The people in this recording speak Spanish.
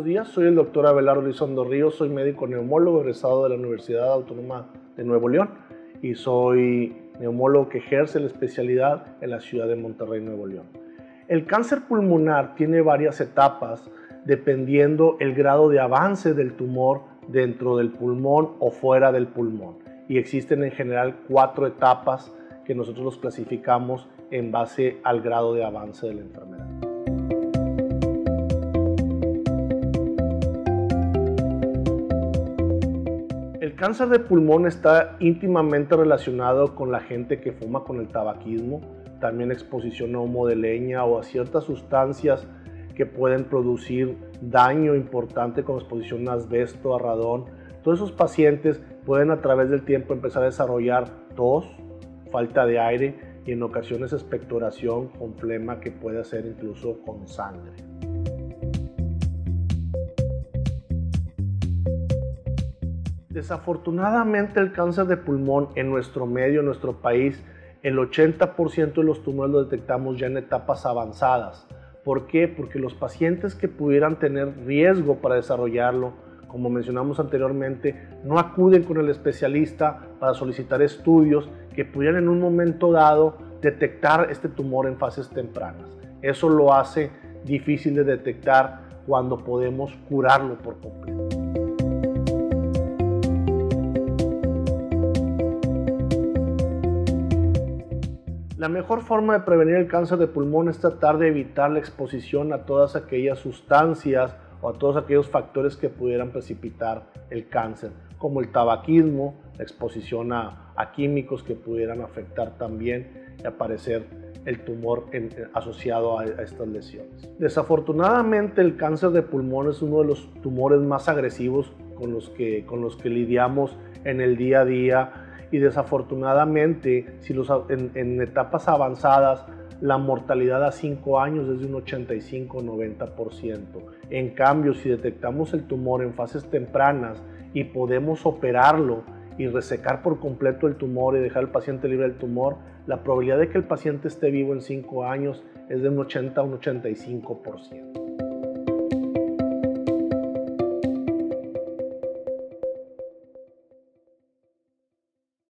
buenos días. Soy el doctor Abelardo Lizondo Ríos, soy médico neumólogo egresado de la Universidad Autónoma de Nuevo León y soy neumólogo que ejerce la especialidad en la ciudad de Monterrey, Nuevo León. El cáncer pulmonar tiene varias etapas dependiendo el grado de avance del tumor dentro del pulmón o fuera del pulmón. Y existen en general cuatro etapas que nosotros los clasificamos en base al grado de avance de la enfermedad. Cáncer de pulmón está íntimamente relacionado con la gente que fuma con el tabaquismo, también exposición a humo de leña o a ciertas sustancias que pueden producir daño importante como exposición a asbesto, a radón. Todos esos pacientes pueden a través del tiempo empezar a desarrollar tos, falta de aire y en ocasiones expectoración con flema que puede ser incluso con sangre. Desafortunadamente el cáncer de pulmón en nuestro medio, en nuestro país, el 80% de los tumores los detectamos ya en etapas avanzadas. ¿Por qué? Porque los pacientes que pudieran tener riesgo para desarrollarlo, como mencionamos anteriormente, no acuden con el especialista para solicitar estudios que pudieran en un momento dado detectar este tumor en fases tempranas. Eso lo hace difícil de detectar cuando podemos curarlo por completo. La mejor forma de prevenir el cáncer de pulmón es tratar de evitar la exposición a todas aquellas sustancias o a todos aquellos factores que pudieran precipitar el cáncer, como el tabaquismo, la exposición a, químicos que pudieran afectar también y aparecer el tumor asociado a, a, estas lesiones. Desafortunadamente el cáncer de pulmón es uno de los tumores más agresivos con los que, con los que lidiamos en el día a día y desafortunadamente si los, en, etapas avanzadas la mortalidad a 5 años es de un 85-90%. En cambio, si detectamos el tumor en fases tempranas y podemos operarlo y resecar por completo el tumor y dejar al paciente libre del tumor, la probabilidad de que el paciente esté vivo en 5 años es de un 80 a un 85%.